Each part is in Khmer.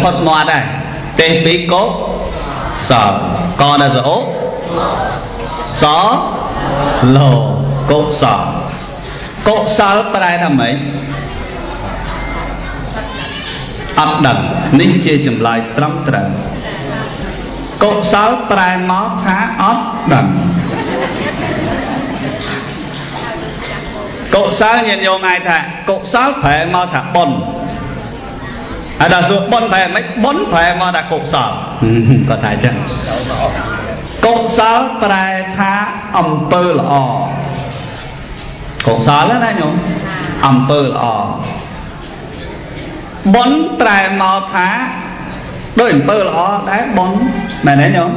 ផុតមាត់ដែរទេពីកុសលកនៅសអូសលោកុសលកុសលប្រែថាម៉េចអត់ដឹងនេះជាចម្លើយត្រឹមត្រូវកុសលប្រែមកថាអត់ដឹងកុសលញាតិញោមអាចថាកុសលប្រែមកថាបុណ្យហើយ ដល់សួរបុណ្យប្រែមិនបុណ្យប្រែមកថាកុសលគាត់ថាអញ្ចឹងកុសលប្រែថាអំពើល្អកុសលណាញោមអំពើល្អបុណ្យប្រែមកថាដូចអំពើល្អដែរបុណ្យមែនទេញោម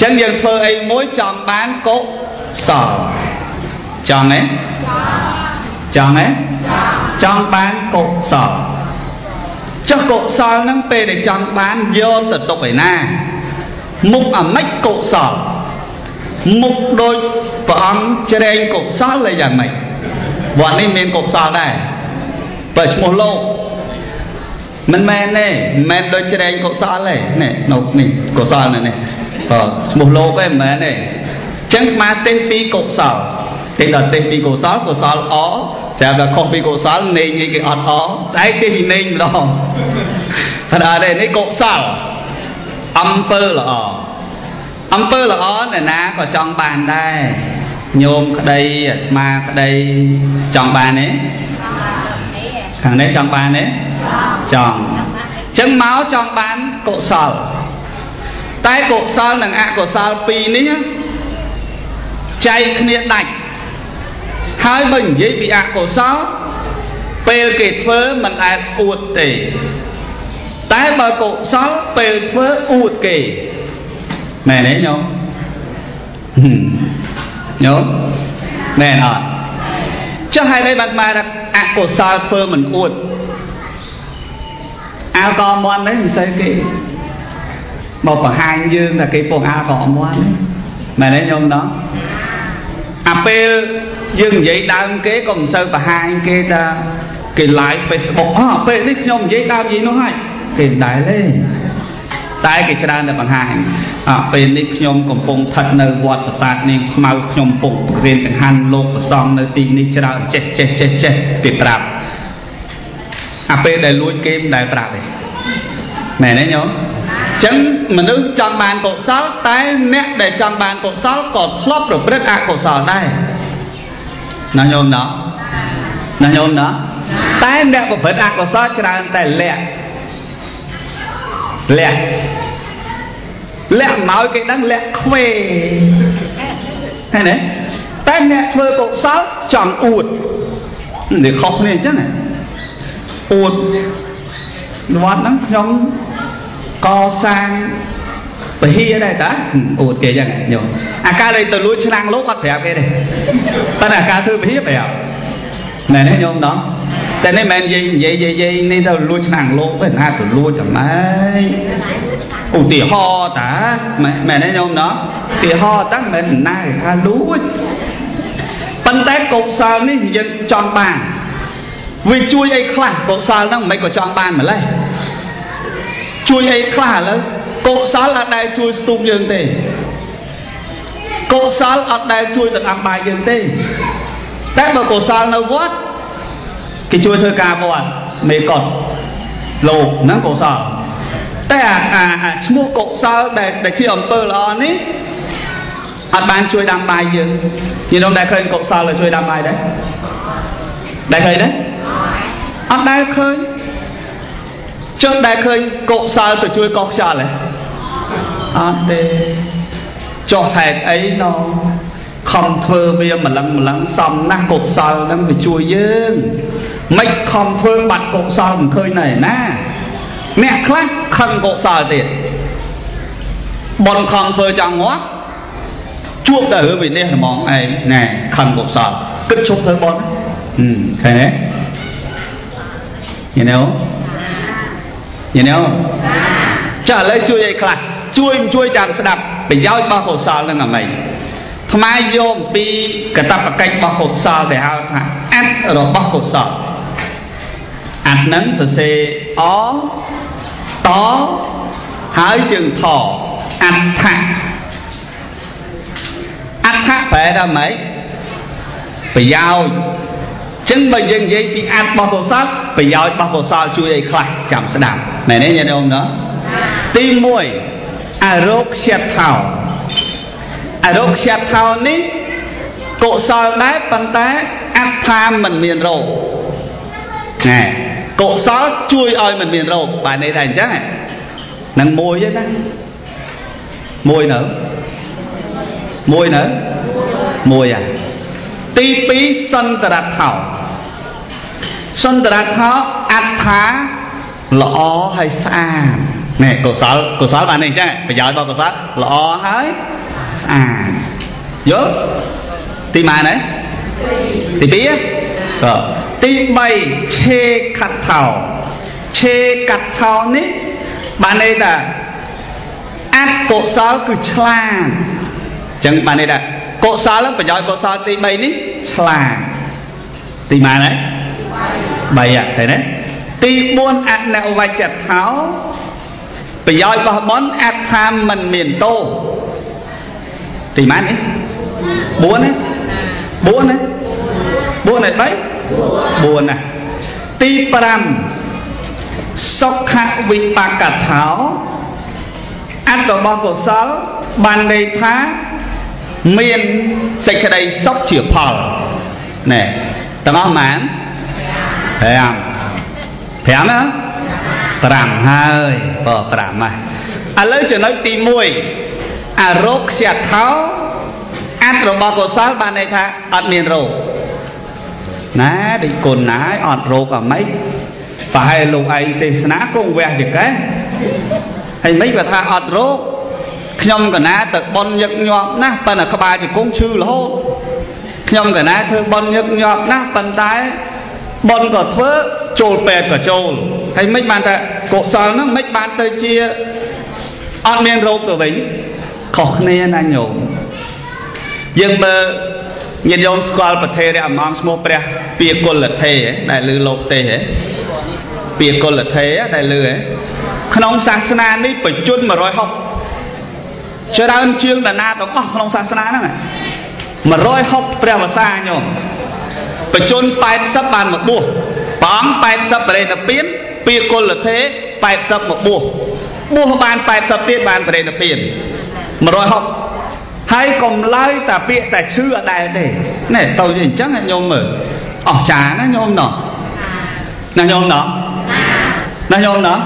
ចឹងយើងធ្វើអីមួយចង់បានកុសលចង់ទេចង់ទេចង់បានកុសល ចុះកុសលហ្នឹងពេលដែលចង់បានយកទៅទុកឯណាមុខអាម៉េចកុសលមុខដូចព្រះអង្គជ្រែងកុសលឬយ៉ាងម៉េចវត្តនេះមានកុសលដែរបើឈ្មោះលោកមិនមែនទេមិនមែនដូចជ្រែងកុសលទេនេះនៅនេះកុសលនេះឈ្មោះលោកទេមិនមែនទេអញ្ចឹងស្មាទេសពីកុសលទេដល់ទេសពីកុសលកុសលអ ស្រាប់តែខុសពីកុសលនេញគេអត់អស្អែកទេពីនេញម្ដងតែអត់ទេនេះកុសលអំពើល្អអំពើល្អអ្នកណាក៏ចង់បានដែរញោមក្តីអាត្មាក្តីចង់បានទេខាងនេះចង់បានទេចង់អញ្ចឹងមកចង់បានកុសល តែកុសលនិងអកុសលពីរនេះចែកគ្នាដាច់ ហើយបើនិយាយពីអកុសលពេលគេធ្វើមិនអាចអួតទេតែបើកុសលពេលធ្វើអួតគេមែនទេញោមញោមមែនអត់ចុះហើយបានបានអកុសលធ្វើមិនអួតអាល់កុលមន់នេះមិនសូវគេមកបង្ហាញយើងថាគេពងអាល់កុលមន់មែនទេញោមណោះអាពេល យើងនិយាយដើមគេក៏មិនសូវបង្ហាញគេថាគេ live Facebook អោះពេលនេះខ្ញុំនិយាយដើមនិយាយនោះហើយគេមិនដែលទេតែគេច្រើនតែបង្ហាញអពេលនេះខ្ញុំកំពុងស្ថិតនៅវត្តប្រាសាទនាងខ្មៅខ្ញុំពុករៀនចង្ហាន់លោកប្រសងនៅទីនេះច្រើនចេះចេះចេះចេះគេប្រាប់អាពេលដែលលួចគេមិនដែលប្រាប់ទេមែនទេញោមចឹងមនុស្សចង់បានកុសលតែអ្នកដែលចង់បានកុសលក៏ធ្លាប់ប្រព្រឹត្តអកុសលដែរ ណាញោមណាណាញោមណាតែអ្នកប្រព្រឹត្តអកុសលច្រើនតែលាក់លាក់លាក់មកគេដឹងលាក់ខ្វេឃើញទេតែអ្នកធ្វើកុសលចង់អួតនេះខុសគ្នាអញ្ចឹងអួតវត្តហ្នឹងខ្ញុំកសាង ពហិដែរតាអួតគេអញ្ចឹងញោមអាការដែលទៅលួចឆ្នាំងលោកអត់ប្រាប់គេទេតែអាការធ្វើពហិប្រាប់មែនទេញោមណោះតែនេះមិននិយាយនិយាយនិយាយនេះទៅលួចឆ្នាំងលោកទេណាទៅលួចអម៉ែឧទាហរណ៍តាមែនទេញោមណោះឧទាហរណ៍តាមិនមែនណាគេថាលួចប៉ុន្តែកុសលនេះយើងចង់បានវាជួយអីខ្លះកុសលហ្នឹងមិនក៏ចង់បានម្លេះជួយអីខ្លះឥឡូវ កុសលអត់ដែលជួយស្ទុំយើងទេកុសលអត់ដែលជួយទៅអាំបាយយើងទេតែបើកុសលនៅវត្តគេជួយធ្វើការវត្តមេកត់លោកហ្នឹងកុសលតែអាអាឈ្មោះកុសលដែលដែលជាអំពើល្អនេះអត់បានជួយដាំបាយយើងញញុំដែលឃើញកុសលទៅជួយដាំបាយដែរដែលឃើញដែរអត់ដែលឃើញចុះដែលឃើញកុសលទៅជួយកោខ្យល់ហ៎ អត់ទេចុះហេតុអីណោខំធ្វើវាម្លឹងម្លឹងសំណាស់កុសលនឹងវាជួយយើងមិនខំធ្វើបាត់កុសលមិនឃើញណែណាអ្នកខ្លះខឹងកុសលទៀតបនខំធ្វើចង់ងាប់ជួបតែរឿងវិនិច្ឆ័យហ្មងឯងណែខឹងកុសលគិតជប់ធ្វើបនឃើញទេ you know you know ចាឥឡូវជួយអីខ្លះ ជួយជួយចាំស្ដាប់ប្រយោជន៍របស់កុសលនឹងអ្វីថ្មយកអំពីកតបកិច្ចរបស់កុសលដែលហៅថាអត្តរបស់កុសលអត្តនឹងសរសេរអតហើយជើងថអដ្ឋៈអដ្ឋៈប្រែថាម៉េចប្រយោជន៍ចឹងបើយើងនិយាយពីអត្តរបស់កុសលប្រយោជន៍របស់កុសលជួយអីខ្លះចាំស្ដាប់មែនទេញាតិញោមណាទី1 អរោគខ្យាត់ថោអរោគខ្យាត់ថោនេះកុសលដែរប៉ុន្តែអត្ថាមិនមានរោគណែកុសលជួយឲ្យមិនមានរោគបាទន័យថាអញ្ចឹងនឹងមួយទេណាមួយនៅមួយនៅមួយអាទី2សន្តរថោសន្តរថោអត្ថាល្អហើយស្អាត ណែកុសលកុសលបាននេះអញ្ចឹងប្រយោជន៍របស់កុសលល្អហើយស្អាតយល់ទីម៉ានទេទី2ក៏ទី3ឆេខថោឆេកថោនេះបានន័យថាអកុសលគឺឆ្លាតអញ្ចឹងបានន័យថាកុសលប្រយោជន៍កុសលទី3នេះឆ្លាតទីម៉ានហើយ3អត់ទេណាទី4អនវច្ចថោ ប្រយោជន៍របស់បនអត្ថាមិនមានតោទីម៉ាននេះ4ណា4ណា4ហើយ3 4ណាទី5សុខវិបកថោអត្តរបស់កុសលបានន័យថាមានសេចក្តីសុខជាផលណែទាំងអស់ម៉ាន5 5ណា 5ហើយបើ5ហ្នឹងឥឡូវចំណុចទី1អរោគខ្យាថោអត្តរបស់កុសលបានន័យថាអត់មានរោគណាដូចគុណណាយអត់រោគអាម៉េចប្រហែលលោកឯងទេសនាគង់វះចកេះហើយមិនបើថាអត់រោគខ្ញុំកណាទៅបនញឹកញាប់ណាស់ប៉ុន្តែក្បាលជង្គង់ឈឺរហូតខ្ញុំកណាធ្វើបនញឹកញាប់ណាស់ប៉ុន្តែ បនក៏ធ្វើចូលពេទ្យក៏ចូលហើយមិនបានថាកុសលហ្នឹងមិនបានទៅជាអត់មានរោគទៅវិញខុសគ្នាណាញោមយើងមើលញាតិញោមស្គាល់ប្រធារៈអំងឈ្មោះព្រះពាគុលថេដែលលើលោកទេហ៎ពាគុលថេដែលលើហ៎ក្នុងសាសនានេះបច្ចុប្បន្ន160ច្រើនជាងតាណាទាំងអស់ក្នុងសាសនាហ្នឹង160ព្រះវសាញោម បច្ចុប្បន្ន80បានមកបួសព្រះអង្គ80បរិណិព្វានពាគុលថេ80មកបួសបួសបាន80ទៀតបានបរិណិព្វាន160ហើយកុំឡើយតែពាក្យតែឈឺអត់ដែរទេណែទៅអញ្ចឹងញោមមើលអស់ចាណាញោមណោះណាញោមណោះណាញោមណោះ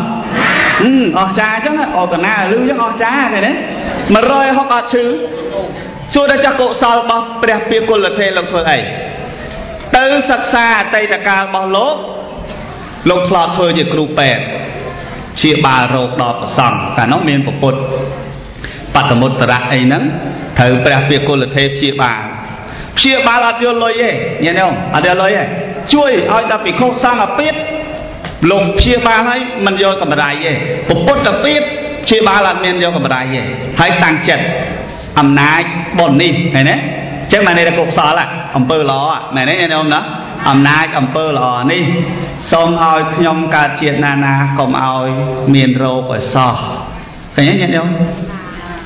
អឺអស់ចាអញ្ចឹងអកណាលឺអញ្ចឹងអស់ចាទេណា160អត់ឈឺសួរដល់ចាស់កុសលរបស់ព្រះពាគុលទេលោកធ្វើអី ទៅសិក្សាអតីតកាលរបស់លោកលោកធ្លាប់ធ្វើជាគ្រូពេទ្យជាបាលរោគដល់ប្រសង់តែនោះមានពពុទ្ធបតមុត្តរៈអីហ្នឹងត្រូវព្រះពាគុលទេព្យាបាលព្យាបាលអត់យកលុយទេញ៉ែញោមអត់យកលុយទេជួយឲ្យដល់ភិក្ខុសង្ឃអាពាតលោកព្យាបាលឲ្យមិនយកកម្រៃទេពុទ្ធអាពាតព្យាបាលអត់មានយកកម្រៃទេហើយតាំងចិត្តអំណាចបុណ្យនេះឃើញទេ ចឹងបានន័យថាកុសលអំពើល្អមែនទេញោមណាអំណាចអំពើល្អនេះសូមឲ្យខ្ញុំកើតជាតិណាណាកុំឲ្យមានរោគឲ្យសោះឃើញទេញាតិញោម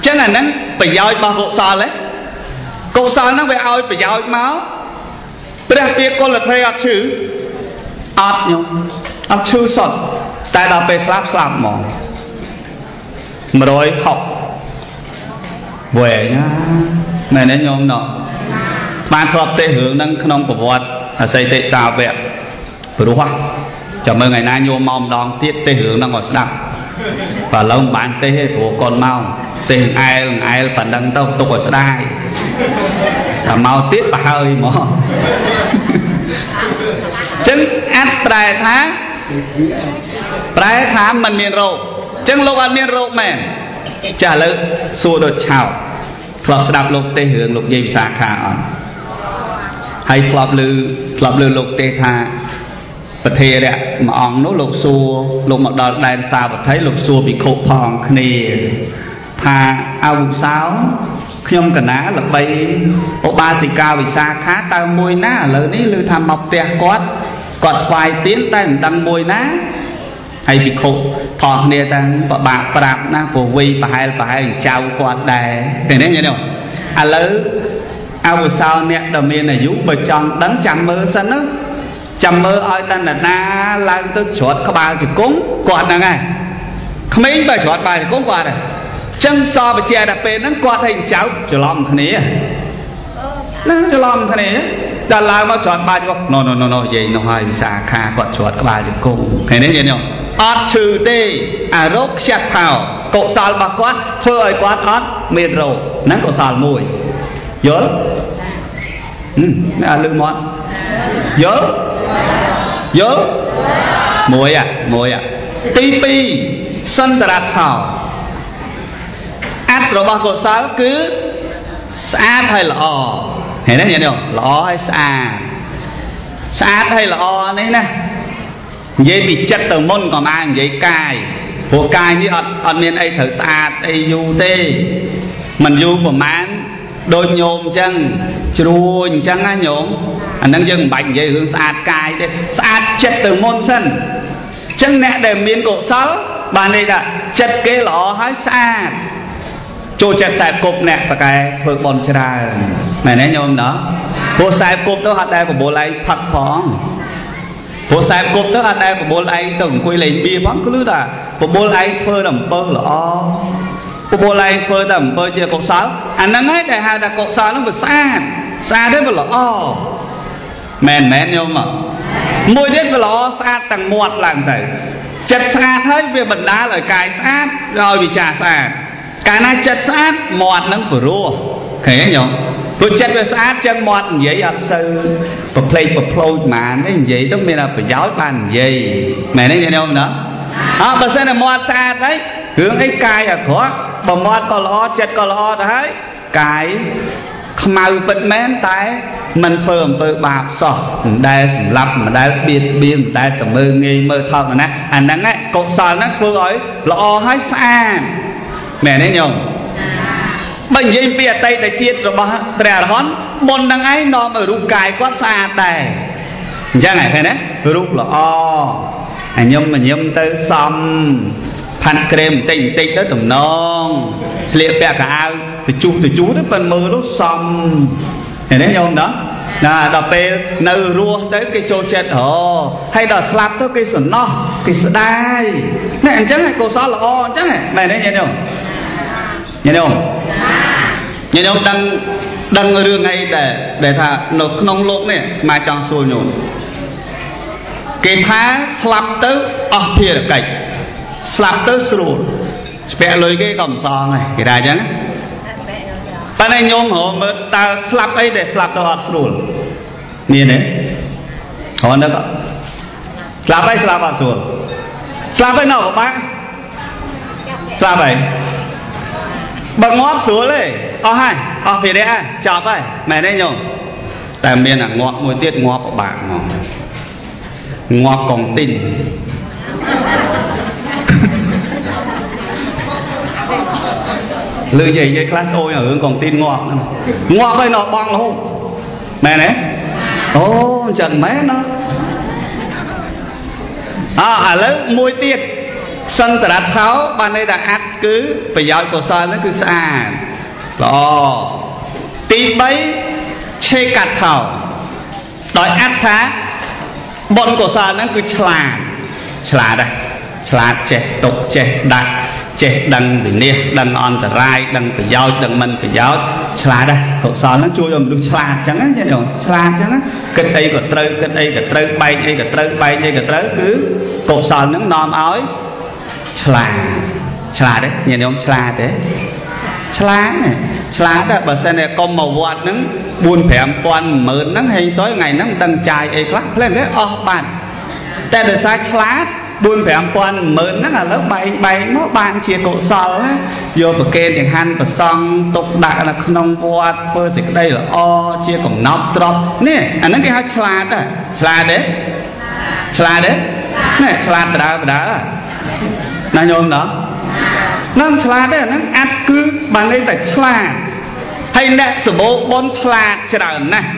ចឹងអាហ្នឹងប្រយោជន៍របស់កុសលហ៎កុសលហ្នឹងវាឲ្យប្រយោជន៍មកព្រះពាគុលធេអត់ឈឺអត់ញោមអត់ឈឺសតតែដល់ពេលស្លាប់ស្លាប់ហ្មង160វែងណាមែនទេញោមណោះ បានធ្លាប់ទេរឿងហ្នឹងក្នុងប្រវត្តិអសីតិសាវៈព្រោះចាំមើលថ្ងៃណាញោមមកម្ដងទៀតទេរឿងហ្នឹងឲ្យស្ដាប់បើឥឡូវមិនបានទេទេព្រោះកូនមកទេអែលអែលប៉ណ្ណឹងទៅទុកឲ្យស្ដាយតែមកទៀតប្រហើយមកចឹងអត់ប្រែថាប្រែថាมันមានរោគចឹងលោកអត់មានរោគមែនចាឥឡូវសួរដូចឆោតធ្លាប់ស្ដាប់លោកទេរឿងលោកយាយវិសាខាអត់ ហើយធ្លាប់ឮធ្លាប់ឮលោកទេថាប្រធារៈមួយអង្គនោះលោកសួរលោកមកដល់ដែនសាវត្ថីលោកសួរភិក្ខុផងគ្នាថាអវុសោខ្ញុំកណាល្បីឧបាសិកាវិសាខាតើមួយណាឥឡូវនេះឮថាមកផ្ទះគាត់គាត់ថ្វាយទៀនតែមិនដឹងមួយណាហើយភិក្ខុផងគ្នាទាំងបបាក់ប្រាប់ណាព្រោះវ័យប្រហែលប្រហែលចៅគាត់ដែរឃើញទេញ៉ឹងឥឡូវ អវសោអ្នកដ៏មានអាយុបើចង់ដឹងចាំមើលសិនណាចាំមើលឲ្យតណ្ណាឡើងទៅច្រត់ក្បាលជង្គង់គាត់ហ្នឹងហើយក្មេងបើច្រត់ក្បាលជង្គង់គាត់ហ្នឹងចឹងសបជាដល់ពេលហ្នឹងគាត់ឲ្យចៅច្រឡំគ្នាណាច្រឡំគ្នាដល់ឡើងមកច្រត់ក្បាលជង្គង់ណូណូណូណូយាយនោះហើយវិសាខាគាត់ច្រត់ក្បាលជង្គង់ឃើញទេយាយនោះអត់ឈឺទេអារោគខ្ចាត់ថោកុសលរបស់គាត់ធ្វើឲ្យគាត់អត់មានរោគហ្នឹងកុសលមួយយល់ អឺអត់លឺមាត់យល់យល់មួយអាមួយអាទី2សន្តរថោអត្តរបស់កុសលគឺស្អាតហើយល្អឃើញទេញាតិញោមល្អហើយស្អាតស្អាតហើយល្អនេះណានិយាយពីចិត្តទៅមុនក៏បាននិយាយកាយព្រោះកាយនេះអត់អត់មានអីត្រូវស្អាតអីយូរទេមិនយូរប្រហែលដូចញោមអញ្ចឹង ជ្រួញអញ្ចឹងណាញោមអានឹងយើងមិនបាច់និយាយរឿងស្អាតកាយទេស្អាតចិត្តទៅមុនសិនអញ្ចឹងអ្នកដែលមានកុសលបានន័យថាចិត្តគេល្អហើយស្អាតចូលចិត្តខ្សែគប់អ្នកប្រកែធ្វើបន់ច្រើនមែនទេញោមណោះព្រោះខ្សែគប់ទៅអត់ដែលបបួលឯងផឹកផងព្រោះខ្សែគប់ទៅអត់ដែលបបួលឯងទៅអង្គុយលេងបៀផងគឺថាបបួលឯងធ្វើតែអំពើល្អបបួលឯងធ្វើតែអំពើជាកុសលអាហ្នឹងឯងដែលហៅថាកុសលហ្នឹងវាស្អាត ស្អាតទេវាល្អមែនមែនញោមមកមួយទៀតវាល្អស្អាតទាំងមាត់ឡើងទៅចិត្តស្អាតហើយវាបណ្ដាលឲ្យកាយស្អាតឲ្យវិចារស្អាតកាលណាចិត្តស្អាតមាត់នឹងព្រោះឃើញទេញោមព្រោះចិត្តវាស្អាតចឹងមាត់និយាយអត់សូវប្រភ្លេចប្រផ្លោចហ្មងទេនិយាយទៅមានប្រយោជន៍បាននិយាយមែនទេញោមណាអើបើសិនតែមាត់ស្អាតហើយរឿងអីកាយអាក្រក់បើមាត់ក៏ល្អចិត្តក៏ល្អទៅហើយកាយ ខ្មៅពិតមែនតែមិនធ្វើអំពើបាបសោះមិនដែលសម្លាប់មិនដែលបៀតបៀនមិនដែលទៅមើងងាយមើលថោកណាអាហ្នឹងកុសលហ្នឹងធ្វើឲ្យល្អហើយស្អាតមែនទេញោមបើនិយាយពីអតីតជាតិរបស់ព្រះអរហន្តបុណ្យហ្នឹងឯងនាំឲ្យរូបកាយគាត់ស្អាតដែរអញ្ចឹងហ៎ឃើញទេរូបល្អអាញឹមញឹមទៅសំផាត់ក្រែមបន្តិចបន្តិចទៅតំណងស្លៀកពាក់កៅអៅ ទៅជុះទៅជុះទៅប៉ិនមើលទៅសំឃើញទេញោមណាណាដល់ពេលនៅរស់ទៅគេចូលចិត្តអូហើយដល់ស្លាប់ទៅគេសំណោះគេស្ដាយនេះអញ្ចឹងកុសលល្អអញ្ចឹងមែនទេញាតិញោមញាតិញោមញាតិញោមដឹងដឹងរឿងអីដែលដែលថានៅក្នុងលោកនេះខ្មែរចង់សួរញោមគេថាស្លាប់ទៅអស់ភារកិច្ចស្លាប់ទៅស្រួលស្ពាក់លុយគេក៏មិនសងដែរគេថាអញ្ចឹង ប៉ុន្តែញោមហៅមើលតើស្លាប់អីដែលស្លាប់ទៅអត់ស្រួលមានទេគ្រាន់តែស្លាប់ហើយស្លាប់អត់ស្រួលស្លាប់ហើយនៅក៏បានស្លាប់ហើយបើងាប់ស្រួលទេអស់ហើយអស់ភារៈហើយចប់ហើយមែនទេញោមតែមានអាងាប់មួយទៀតងាប់ពិបាកហ្មងងាប់កងទីន លើនិយាយនិយាយខ្លះអូយរឿងកងទីនងាប់ងាប់ហើយនៅបងរហូតមែនទេអូអញ្ចឹងមែនណាអើឥឡូវមួយទៀតសន្តរថោបានន័យថាអត្តគឺប្រយោជន៍កុសលហ្នឹងគឺស្អាតល្អទី3ឆេកាត់ថោដោយអត្តថាបុណ្យកុសលហ្នឹងគឺឆ្លាតឆ្លាតដែរឆ្លាតចេះទុកចេះដាក់ ចេះដឹងវិនិច្ឆ័យដឹងអន្តរាយដឹងប្រយោជន៍ដឹងមិនប្រយោជន៍ឆ្លាតដែរកុសលហ្នឹងជួយឲ្យមនុស្សឆ្លាតអញ្ចឹងណាចាញោមឆ្លាតអញ្ចឹងណាគិតអីក៏ត្រូវគិតអីក៏ត្រូវបែកអីក៏ត្រូវបែកអីក៏ត្រូវគឺកុសលហ្នឹងនាំឲ្យឆ្លាតឆ្លាតទេញាតិញោមឆ្លាតទេឆ្លាតឆ្លាតតែបើសិនតែកុំមកវត្តហ្នឹង4 5000 10000ហ្នឹងហេងសុយថ្ងៃហ្នឹងដឹងចាយអីខ្លះផ្លែគេអស់បាត់តែដោយសារឆ្លាត 4 5000 10000ហ្នឹងឥឡូវបែងបែងមកបានជាកុសលយកប្រកេនចង្ហាន់ប្រសង់ទុកដាក់នៅក្នុងវត្តធ្វើសេចក្តីល្អជាកំណប់ទ្រព្យនេះអាហ្នឹងគេហៅឆ្លាតដែរឆ្លាតទេឆ្លាតទេនេះឆ្លាតបដើបដើណាញោមណោះនឹងឆ្លាតទេអាហ្នឹងអាត់គឺបានន័យតែឆ្លាតហើយអ្នកសម្បូរបុនឆ្លាតច្រើនណាស់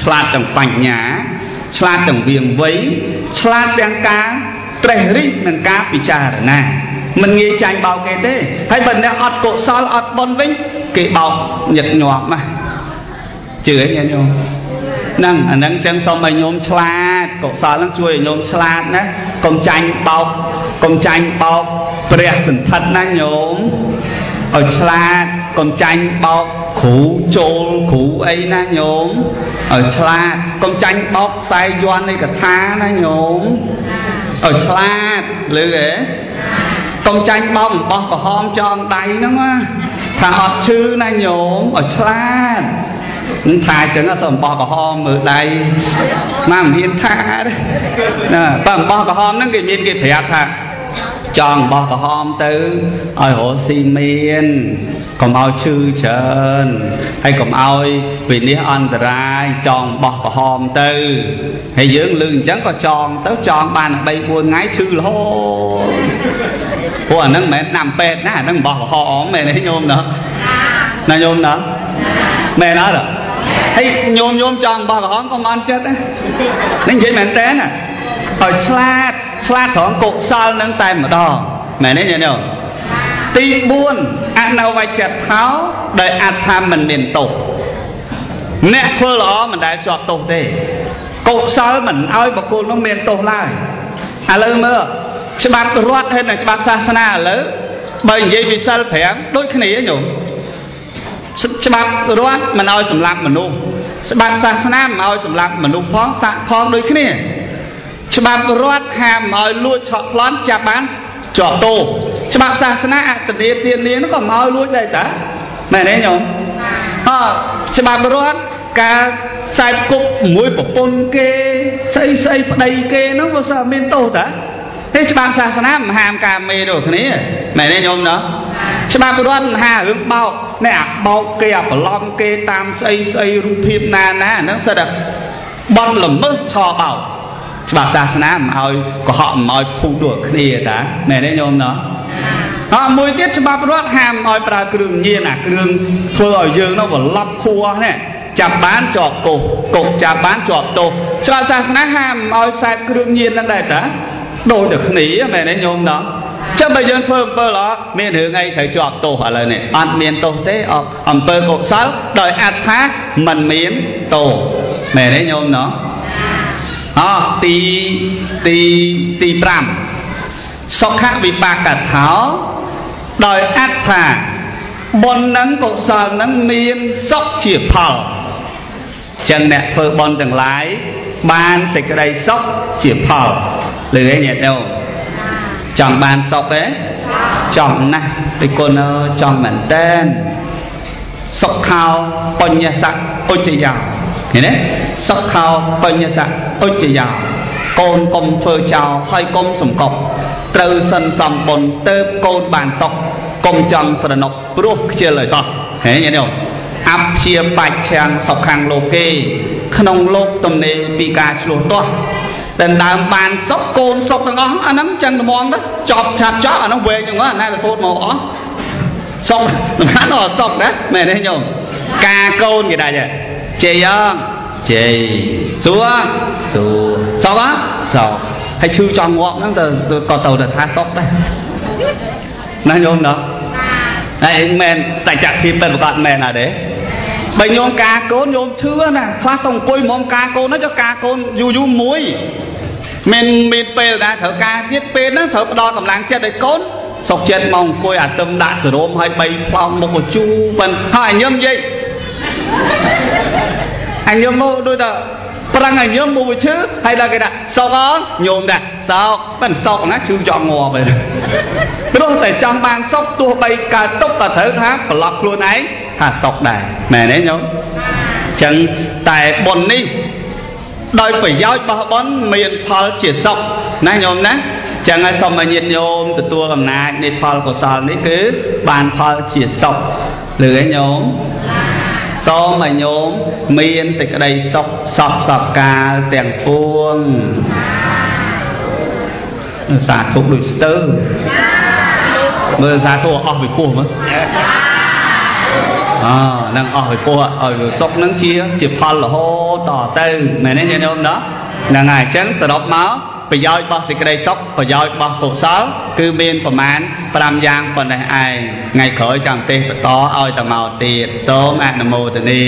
ឆ្លាតទាំងបញ្ញាឆ្លាតទាំងវៀងវៃឆ្លាតទាំងការ ត្រេះរិះនឹងការពិចារណាមិនងាយចាញ់បោកគេទេហើយបើអ្នកអត់កុសលអត់បុណ្យវិញគេបោកញឹកញាប់ណាជឿទេញាតិញោមហ្នឹងអាហ្នឹងចឹងសូមឲ្យញោមឆ្លាតកុសលហ្នឹងជួយឲ្យញោមឆ្លាតណាកុំចាញ់បោកកុំចាញ់បោកព្រះសន្ធិដ្ឋណាញោមឲ្យឆ្លាតកុំចាញ់បោកគ្រូចូលគ្រូអីណាញោមឲ្យឆ្លាតកុំចាញ់បោកខ្សែយន់នៃកថាណាញោម ឲ្យឆ្លាតលឺទេកុំចាញ់បោកអំបោះក្រហមចងដៃហ្នឹងណាថាអត់ឈឺណាញោមឲ្យឆ្លាតនឹងថាអញ្ចឹងសូមអំបោះក្រហមមើលដៃមកមិនហ៊ានថាទេណាបើអំបោះក្រហមហ្នឹងគេមានគេប្រាប់ថា ចង់បោះក្រហមទៅឲ្យរស់ស៊ីមានកុំឲ្យឈឺច្រើនហើយកុំឲ្យវិនិច្ឆ័យអន្តរាយចង់បោះក្រហមទៅហើយយើងលឺអញ្ចឹងក៏ចង់ទៅចង់បាន3 4ថ្ងៃឈឺរហូតព្រោះអាហ្នឹងមិនមែនតាមពេទ្យណាអាហ្នឹងបោះក្រហមមែនទេញោមណាណាញោមណាមែនអត់ហើយញោមញោមចង់បោះក្រហមកុំអន់ចិត្តណានេះនិយាយមែនតើណាឲ្យឆ្លាត ឆ្លាតត្រង់កុសលនឹងតែម្ដងមែនទេញាតិញោមទី4អនុវច្ចថោដោយអត្ថាមិនមានទោសអ្នកធ្វើល្អមិនដែលជាប់ទោសទេកុសលមិនឲ្យបុគ្គលនោះមានទោសឡើយឥឡូវមើលច្បាប់រដ្ឋហើយនិងច្បាប់សាសនាឥឡូវបើនិយាយពីសិល5ដូចគ្នាញោមច្បាប់រដ្ឋមិនឲ្យសម្លាប់មនុស្សច្បាប់សាសនាមិនឲ្យសម្លាប់មនុស្សផងសាក់ផងដូចគ្នា ច្បាប់រដ្ឋហាមឲ្យលួចឆក់ប្លន់ចាប់បានជាប់ទោសច្បាប់សាសនាអត្តនេទានានោះក៏មកឲ្យលួចដែរតាមែនទេញោមអច្បាប់រដ្ឋការខ្សែគប់មួយប្រពន្ធគេស្អីស្អីប្តីគេនោះវាសើមានទោសតាទេច្បាប់សាសនាមិនហាមការមេដូចគ្នាមែនទេញោមណាច្បាប់រដ្ឋមិនហាមរឿងបោកនេះអាបោកគេអាប្រឡំគេតាមស្អីស្អីរូបភាពណាណាហ្នឹងសិតតែបន់ល្មើសឆោបោក ច្បាប់សាសនាមិនឲ្យកុហកមិនឲ្យភូតដូចគ្នាតាមែនទេញោមណាអត់មួយទៀតច្បាប់រដ្ឋហាមឲ្យប្រើគ្រឿងញៀនអាគ្រឿងធ្វើឲ្យយើងនោះវឡប់ខួរនេះចាប់បានជាប់កុសកុសចាប់បានជាប់ទោសច្បាប់សាសនាហាមឲ្យខ្សែគ្រឿងញៀនហ្នឹងដែរតាដូចតែគ្នាមែនទេញោមណាចាំបើយើងធ្វើអំពើល្អមានរឿងអីត្រូវជាប់ទោសឥឡូវនេះអត់មានទោសទេអំពើកុសលដោយអត្ថាមិនមានទោសមែនទេញោមណា អទីទីទី5សុខវិបាកថោដោយអត្ថាបុណ្យនឹងកុសលនឹងមានសុខជាផលចឹងអ្នកធ្វើបុណ្យទាំងឡាយបានសេចក្តីសុខជាផលលឺឯញាតិញោមចង់បានសុខទេចង់ណាស់ពីគុណចង់មែនតែនសុខោបញ្ញស័កឧច្ចយោ ឃើញទេសុខោបញ្ញសៈឧច្ចយោកូនកុំធ្វើចោលហើយកុំសំកប់ត្រូវសិនសំបុនទៅកូនបានសុខកុំចង់ស្រណុកព្រោះខ្ជិលឲ្យសោះហេញាតិញោមអព្យាបច្ឆាំងសុខាំងលោកេក្នុងលោកទំនេរពីការឆ្លោះទាស់តែដើមបានសុខកូនសុខទាំងអស់អាហ្នឹងចឹងត្មងទៅចប់ឆាប់ចប់អាហ្នឹងវែងចឹងណាតែសូត្រមកអស់សុខសំខាន់អត់សុខណាមែនទេញោមការកូនគេដាច់ ជ័យយ៉ាងជ័យសួរសួរសោកអត់សោកហើយឈឺចង់ងាប់ហ្នឹងទៅក៏ទៅតែថាសុកដែរណាញោមណាហើយមែនសច្ចភាពពិតប្រកបមែនអត់ទេបើញោមការកូនញោមឈឺណាខ្លះទៅអង្គុយមុំការកូនហ្នឹងចុះការកូនយូរយូរមួយមានមានពេលដែរត្រូវការទៀតពេលហ្នឹងត្រូវផ្ដល់កម្លាំងចិត្តឲ្យកូនសុកចិត្តមកអង្គុយអាទឹមដាក់សរោមឲ្យបីផ្លោងមុខជូប៉ិនហើយញឹមនិយាយ អញញោមមកដូចថាប្រឹងអញញោមមកវាឈឺហើយដល់គេថាសោកអញោមដែរសោកប៉ិនសោកណាឈឺចង់ងាប់ហើយព្រោះតែចង់បានសុខទោះបីកើតទុកក៏ត្រូវថាប្រឡប់ខ្លួនឯងថាសុខដែរមែនទេញោមចឹងតែប៉ុននេះដោយប្រយោជន៍របស់ប៉ុនមានផលជាសុខណាញោមណាចឹងហើយសូមឲ្យញាតិញោមទទួលអំណាចនៃផលកុសលនេះគឺបានផលជាសុខលឺឯញោម សូមឲ្យញោមមានសេចក្តីសុខសពសពកាលទាំងពួងសាធុដូចស្ទើមើលសាធុអស់ពីពោះមើលអនឹងអស់ពីពោះឲ្យសុខនឹងជាជាផលរហូតតទៅមែនទេញាតិញោមណាហ្នឹងហើយអញ្ចឹងសរុបមកព ប្រយោជន៍របស់សេចក្តីសុខប្រយោជន៍របស់កុសលគឺមានប្រមាណ5យ៉ាងប៉ុណ្ណេះឯងថ្ងៃក្រោយចាំទេសបន្តឲ្យតមកទៀតសូមអនុមោទនា